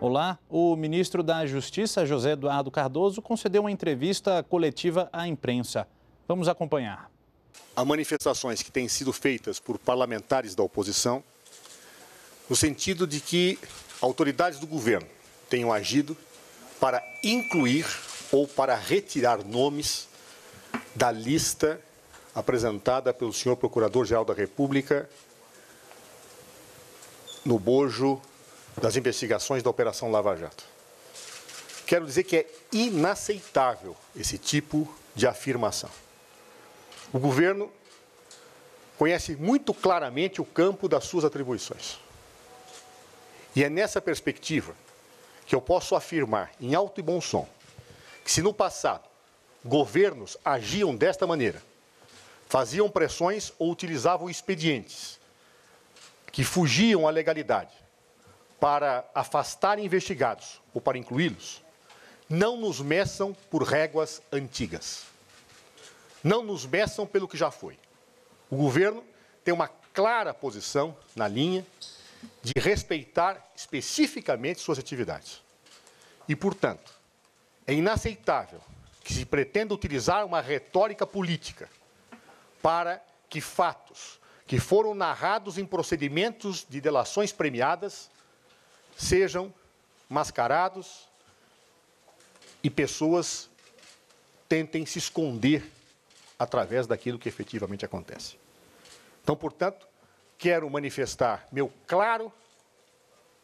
Olá, o ministro da Justiça, José Eduardo Cardoso, concedeu uma entrevista coletiva à imprensa. Vamos acompanhar. Há manifestações que têm sido feitas por parlamentares da oposição, no sentido de que autoridades do governo tenham agido para incluir ou para retirar nomes da lista apresentada pelo senhor Procurador-Geral da República no bojo das investigações da Operação Lava Jato. Quero dizer que é inaceitável esse tipo de afirmação. O governo conhece muito claramente o campo das suas atribuições. E é nessa perspectiva que eu posso afirmar, em alto e bom som, que se no passado governos agiam desta maneira, faziam pressões ou utilizavam expedientes que fugiam à legalidade, para afastar investigados ou para incluí-los, não nos meçam por réguas antigas. Não nos meçam pelo que já foi. O governo tem uma clara posição na linha de respeitar especificamente suas atividades. E, portanto, é inaceitável que se pretenda utilizar uma retórica política para que fatos que foram narrados em procedimentos de delações premiadas sejam mascarados e pessoas tentem se esconder através daquilo que efetivamente acontece. Então, portanto, quero manifestar meu claro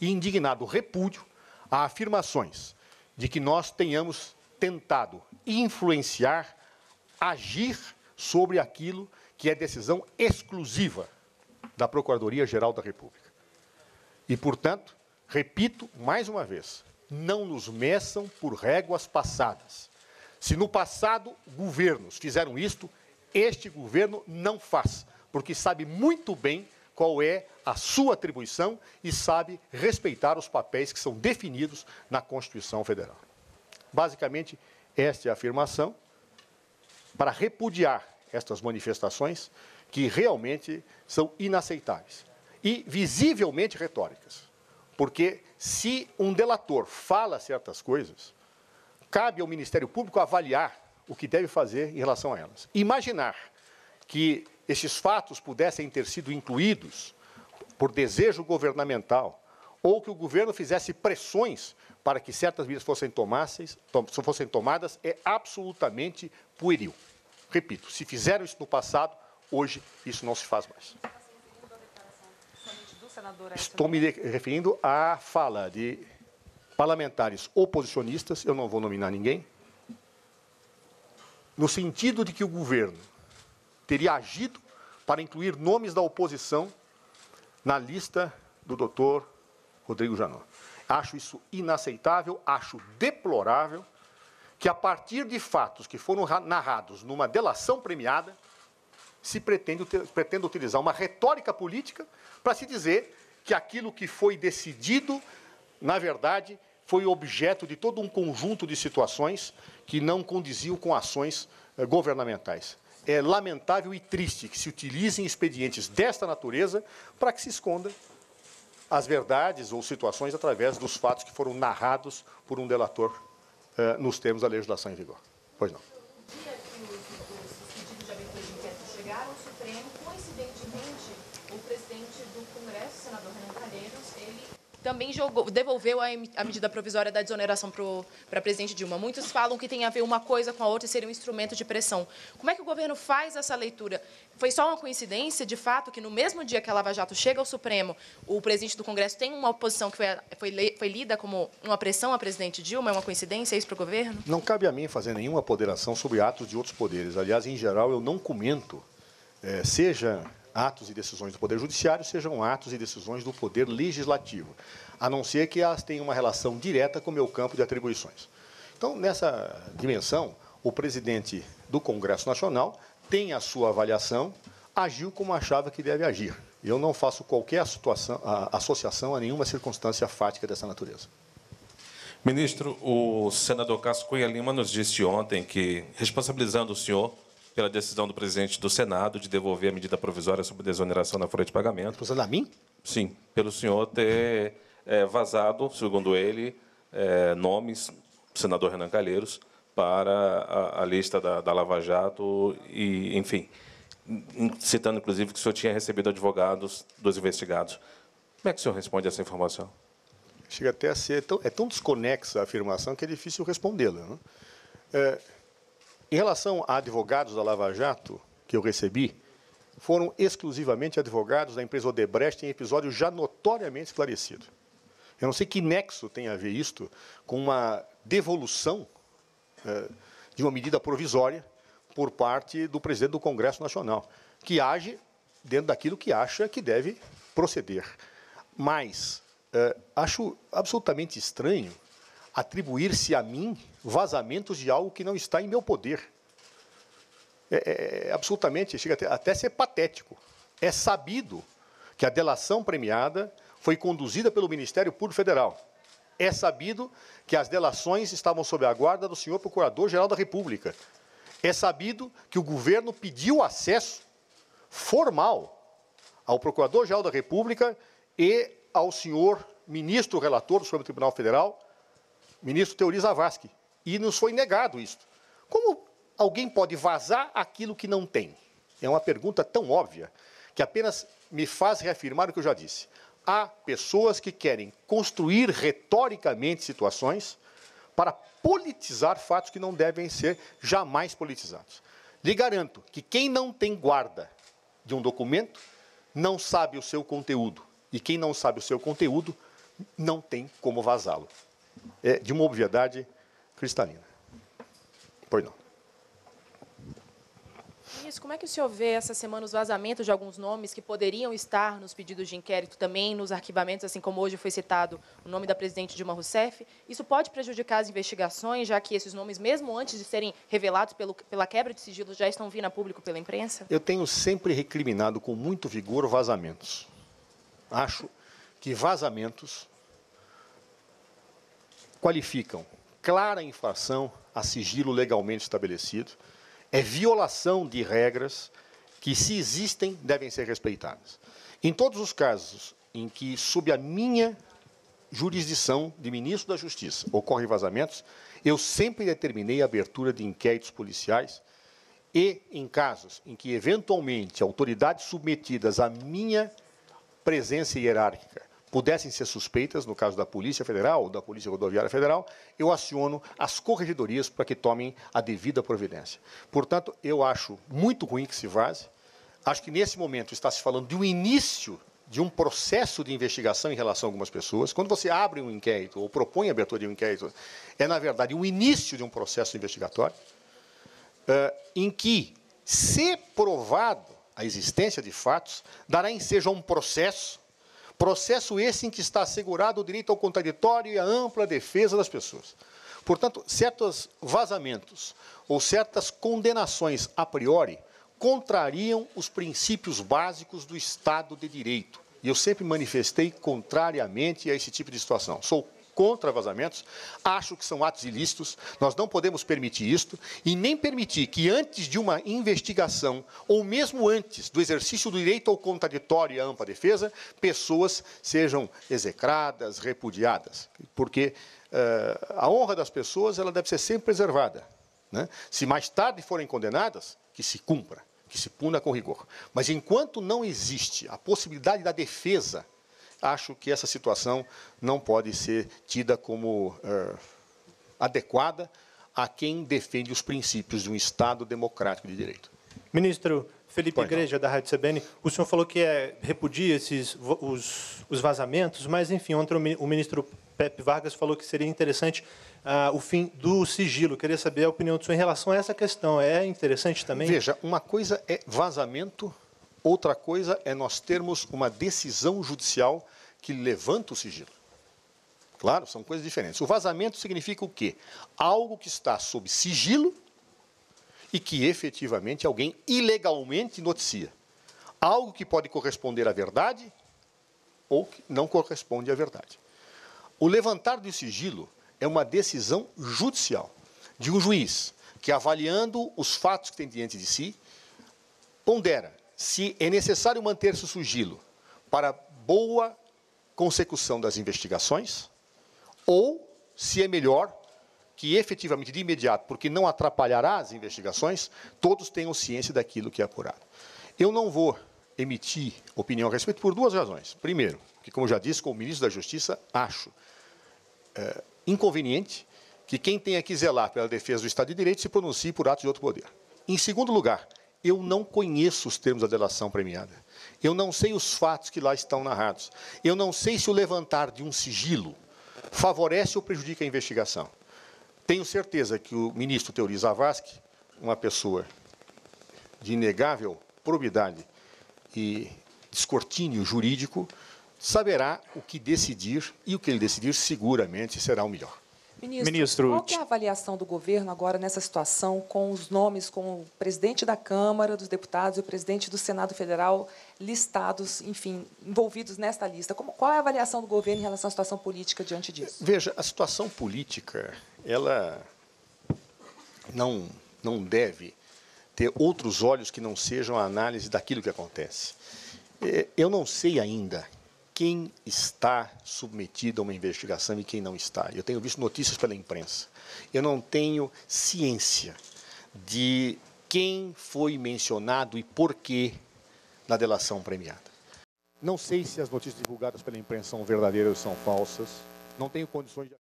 e indignado repúdio a afirmações de que nós tenhamos tentado influenciar, agir sobre aquilo que é decisão exclusiva da Procuradoria-Geral da República. E, portanto, Repito mais uma vez: não nos meçam por réguas passadas. Se no passado governos fizeram isto, este governo não faz, porque sabe muito bem qual é a sua atribuição e sabe respeitar os papéis que são definidos na Constituição Federal. Basicamente, esta é a afirmação para repudiar estas manifestações que realmente são inaceitáveis e visivelmente retóricas. Porque se um delator fala certas coisas, cabe ao Ministério Público avaliar o que deve fazer em relação a elas. Imaginar que esses fatos pudessem ter sido incluídos por desejo governamental ou que o governo fizesse pressões para que certas medidas fossem, fossem tomadas é absolutamente pueril. Repito, se fizeram isso no passado, hoje isso não se faz mais senador Estou me referindo à fala de parlamentares oposicionistas, eu não vou nominar ninguém, no sentido de que o governo teria agido para incluir nomes da oposição na lista do doutor Rodrigo Janot. Acho isso inaceitável, acho deplorável que, a partir de fatos que foram narrados numa delação premiada, se pretende, pretende utilizar uma retórica política para se dizer que aquilo que foi decidido, na verdade, foi objeto de todo um conjunto de situações que não condiziam com ações eh, governamentais. É lamentável e triste que se utilizem expedientes desta natureza para que se esconda as verdades ou situações através dos fatos que foram narrados por um delator eh, nos termos da legislação em vigor. Pois não. Também jogou, devolveu a, a medida provisória da desoneração para a presidente Dilma. Muitos falam que tem a ver uma coisa com a outra e seria um instrumento de pressão. Como é que o governo faz essa leitura? Foi só uma coincidência, de fato, que no mesmo dia que a Lava Jato chega ao Supremo, o presidente do Congresso tem uma oposição que foi, foi, foi lida como uma pressão à presidente Dilma? É uma coincidência isso para o governo? Não cabe a mim fazer nenhuma apoderação sobre atos de outros poderes. Aliás, em geral, eu não comento, é, seja atos e decisões do Poder Judiciário sejam atos e decisões do Poder Legislativo, a não ser que elas tenham uma relação direta com o meu campo de atribuições. Então, nessa dimensão, o presidente do Congresso Nacional tem a sua avaliação, agiu como achava que deve agir. Eu não faço qualquer associação a nenhuma circunstância fática dessa natureza. Ministro, o senador Cássio Cunha Lima nos disse ontem que, responsabilizando o senhor pela decisão do presidente do Senado de devolver a medida provisória sobre desoneração na folha de pagamento. Responsabilizando a mim? Sim, pelo senhor ter é, vazado, segundo ele, é, nomes, senador Renan Calheiros, para a, a lista da, da, Lava Jato e, enfim, citando inclusive que o senhor tinha recebido advogados dos investigados. Como é que o senhor responde a essa informação? Chega até a ser tão, é tão desconexa a afirmação que é difícil respondê-la. Né? É, em relação a advogados da Lava Jato que eu recebi, foram exclusivamente advogados da empresa Odebrecht em episódio já notoriamente esclarecido. Eu não sei que nexo tem a ver isto com uma devolução é, de uma medida provisória por parte do presidente do Congresso Nacional, que age dentro daquilo que acha que deve proceder. Mas é, acho absolutamente estranho atribuir-se a mim vazamentos de algo que não está em meu poder. É, é, é absolutamente, chega até, até ser patético. É sabido que a delação premiada foi conduzida pelo Ministério Público Federal. É sabido que as delações estavam sob a guarda do senhor Procurador-Geral da República. É sabido que o governo pediu acesso formal ao Procurador-Geral da República e ao senhor ministro relator do Supremo Tribunal Federal, ministro Teori Zavascki, e nos foi negado isso. Como alguém pode vazar aquilo que não tem? É uma pergunta tão óbvia que apenas me faz reafirmar o que eu já disse. Há pessoas que querem construir retoricamente situações para politizar fatos que não devem ser jamais politizados. Lhe garanto que quem não tem guarda de um documento não sabe o seu conteúdo. E quem não sabe o seu conteúdo não tem como vazá-lo. É de uma obviedade cristalina. Pois não. Isso, como é que o senhor vê essa semana os vazamentos de alguns nomes que poderiam estar nos pedidos de inquérito também, nos arquivamentos, assim como hoje foi citado o nome da presidente Dilma Rousseff? Isso pode prejudicar as investigações, já que esses nomes, mesmo antes de serem revelados pelo, pela quebra de sigilo, já estão vindo a público pela imprensa? Eu tenho sempre recriminado com muito vigor vazamentos. Acho que vazamentos qualificam clara infração a sigilo legalmente estabelecido, é violação de regras que, se existem, devem ser respeitadas. Em todos os casos em que, sob a minha jurisdição de ministro da Justiça, ocorrem vazamentos, eu sempre determinei a abertura de inquéritos policiais e, em casos em que, eventualmente, autoridades submetidas à minha presença hierárquica pudessem ser suspeitas, no caso da Polícia Federal ou da Polícia Rodoviária Federal, eu aciono as corregedorias para que tomem a devida providência. Portanto, eu acho muito ruim que se vaze. Acho que nesse momento está se falando de um início de um processo de investigação em relação a algumas pessoas. Quando você abre um inquérito ou propõe a abertura de um inquérito, é, na verdade, o início de um processo investigatório uh, em que, se provado a existência de fatos, dará ensejo a um processo Processo esse em que está assegurado o direito ao contraditório e a ampla defesa das pessoas. Portanto, certos vazamentos ou certas condenações a priori contrariam os princípios básicos do Estado de Direito. E eu sempre manifestei contrariamente a esse tipo de situação. Sou contra vazamentos, acho que são atos ilícitos, nós não podemos permitir isto e nem permitir que antes de uma investigação, ou mesmo antes do exercício do direito ao contraditório e à ampla defesa, pessoas sejam execradas, repudiadas, porque uh, a honra das pessoas ela deve ser sempre preservada. Né? Se mais tarde forem condenadas, que se cumpra, que se puna com rigor. Mas enquanto não existe a possibilidade da defesa acho que essa situação não pode ser tida como uh, adequada a quem defende os princípios de um Estado democrático de direito. Ministro Felipe pois Igreja, não. da Rádio CBN, o senhor falou que é, repudia esses, os, os vazamentos, mas, enfim, ontem o ministro Pepe Vargas falou que seria interessante uh, o fim do sigilo. Queria saber a opinião do senhor em relação a essa questão. É interessante também? Veja, uma coisa é vazamento Outra coisa é nós termos uma decisão judicial que levanta o sigilo. Claro, são coisas diferentes. O vazamento significa o quê? Algo que está sob sigilo e que efetivamente alguém ilegalmente noticia. Algo que pode corresponder à verdade ou que não corresponde à verdade. O levantar do sigilo é uma decisão judicial de um juiz que, avaliando os fatos que tem diante de si, pondera se é necessário manter-se o sigilo para boa consecução das investigações, ou se é melhor que efetivamente, de imediato, porque não atrapalhará as investigações, todos tenham ciência daquilo que é apurado. Eu não vou emitir opinião a respeito por duas razões. Primeiro, que, como já disse, como ministro da Justiça, acho é, inconveniente que quem tenha que zelar pela defesa do Estado de Direito se pronuncie por atos de outro poder. Em segundo lugar, eu não conheço os termos da delação premiada. Eu não sei os fatos que lá estão narrados. Eu não sei se o levantar de um sigilo favorece ou prejudica a investigação. Tenho certeza que o ministro Teori Zavascki, uma pessoa de inegável probidade e descortínio jurídico, saberá o que decidir e o que ele decidir seguramente será o melhor. Ministro, Ministro, qual é a avaliação do governo agora nessa situação com os nomes como o presidente da Câmara dos Deputados e o presidente do Senado Federal listados, enfim, envolvidos nesta lista? Como, qual é a avaliação do governo em relação à situação política diante disso? Veja, a situação política, ela não, não deve ter outros olhos que não sejam a análise daquilo que acontece. É, eu não sei ainda quem está submetido a uma investigação e quem não está. Eu tenho visto notícias pela imprensa. Eu não tenho ciência de quem foi mencionado e por que na delação premiada. Não sei se as notícias divulgadas pela imprensa são verdadeiras ou são falsas. Não tenho condições de.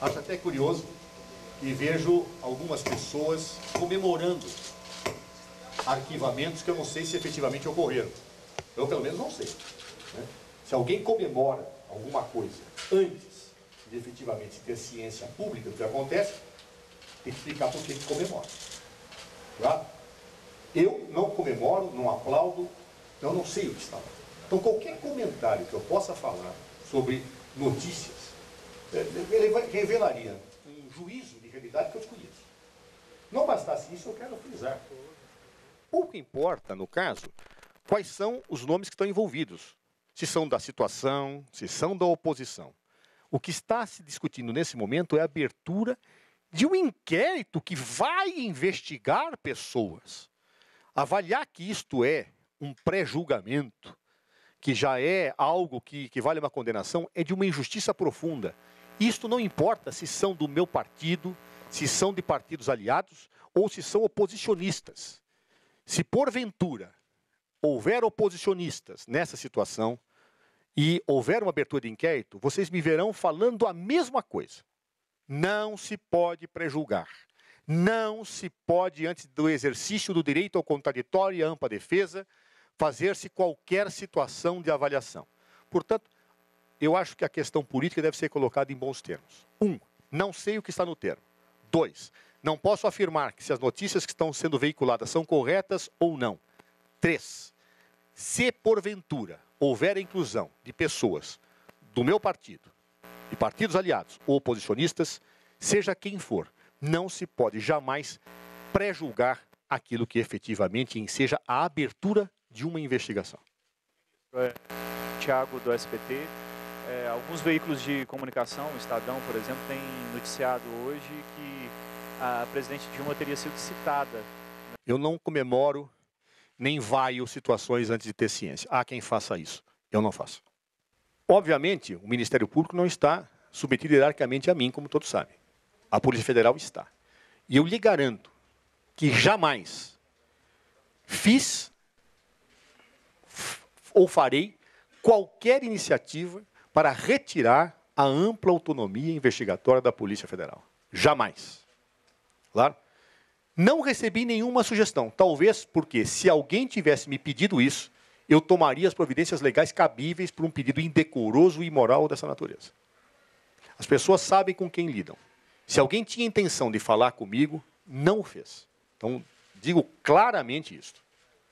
Acho até curioso e vejo algumas pessoas comemorando arquivamentos que eu não sei se efetivamente ocorreram. Eu, pelo menos, não sei. Né? Se alguém comemora alguma coisa antes de efetivamente ter ciência pública do que acontece, tem que explicar por que comemora. Claro? Eu não comemoro, não aplaudo, eu não sei o que está lá. Então, qualquer comentário que eu possa falar sobre notícias, é, ele revelaria um juízo de realidade que eu desconheço. Não bastasse isso, eu quero frisar. Pouco importa, no caso, quais são os nomes que estão envolvidos se são da situação, se são da oposição. O que está se discutindo nesse momento é a abertura de um inquérito que vai investigar pessoas. Avaliar que isto é um pré-julgamento, que já é algo que, que vale uma condenação, é de uma injustiça profunda. Isto não importa se são do meu partido, se são de partidos aliados ou se são oposicionistas. Se porventura houver oposicionistas nessa situação e houver uma abertura de inquérito, vocês me verão falando a mesma coisa. Não se pode prejulgar. Não se pode, antes do exercício do direito ao contraditório e ampla defesa, fazer-se qualquer situação de avaliação. Portanto, eu acho que a questão política deve ser colocada em bons termos. Um, não sei o que está no termo. Dois, não posso afirmar que se as notícias que estão sendo veiculadas são corretas ou não. Três, se porventura houver a inclusão de pessoas do meu partido, de partidos aliados ou oposicionistas, seja quem for, não se pode jamais pré-julgar aquilo que efetivamente seja a abertura de uma investigação. É, Tiago, do SPT. É, alguns veículos de comunicação, o Estadão, por exemplo, tem noticiado hoje que a presidente Dilma teria sido citada. Eu não comemoro nem vaio situações antes de ter ciência. Há quem faça isso. Eu não faço. Obviamente, o Ministério Público não está submetido hierarquicamente a mim, como todos sabem. A Polícia Federal está. E eu lhe garanto que jamais fiz ou farei qualquer iniciativa para retirar a ampla autonomia investigatória da Polícia Federal. Jamais. Claro? Não recebi nenhuma sugestão. Talvez porque, se alguém tivesse me pedido isso, eu tomaria as providências legais cabíveis para um pedido indecoroso e imoral dessa natureza. As pessoas sabem com quem lidam. Se alguém tinha intenção de falar comigo, não o fez. Então, digo claramente isso.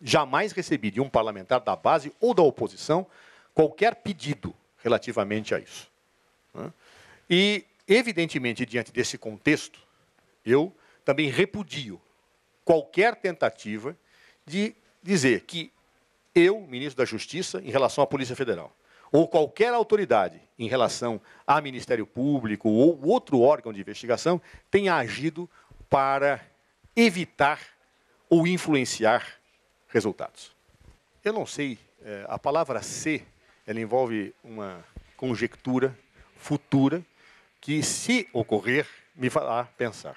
Jamais recebi de um parlamentar da base ou da oposição qualquer pedido relativamente a isso. E, evidentemente, diante desse contexto, eu também repudio qualquer tentativa de dizer que eu, ministro da Justiça, em relação à Polícia Federal, ou qualquer autoridade em relação a Ministério Público ou outro órgão de investigação, tenha agido para evitar ou influenciar resultados. Eu não sei, eh, a palavra ser, ela envolve uma conjectura futura que, se ocorrer, me fará pensar.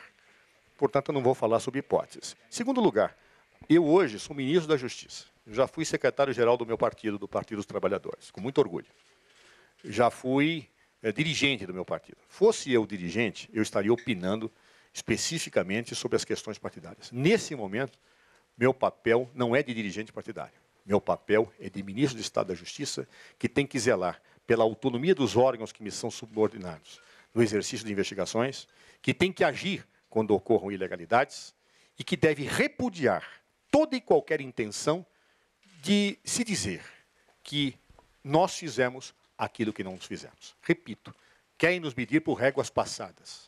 Portanto, eu não vou falar sobre hipóteses. Segundo lugar, eu hoje sou ministro da Justiça. Já fui secretário-geral do meu partido, do Partido dos Trabalhadores, com muito orgulho. Já fui é, dirigente do meu partido. Fosse eu dirigente, eu estaria opinando especificamente sobre as questões partidárias. Nesse momento, meu papel não é de dirigente partidário. Meu papel é de ministro de Estado da Justiça, que tem que zelar pela autonomia dos órgãos que me são subordinados no exercício de investigações, que tem que agir quando ocorram ilegalidades e que deve repudiar toda e qualquer intenção de se dizer que nós fizemos aquilo que não nos fizemos. Repito, querem nos medir por réguas passadas.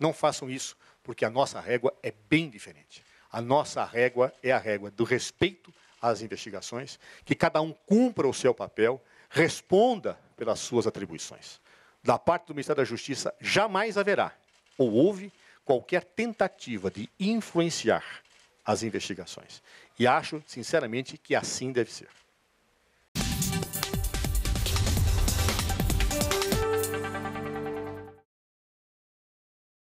Não façam isso, porque a nossa régua é bem diferente. A nossa régua é a régua do respeito às investigações, que cada um cumpra o seu papel, responda pelas suas atribuições. Da parte do Ministério da Justiça, jamais haverá, ou houve, qualquer tentativa de influenciar as investigações. E acho, sinceramente, que assim deve ser.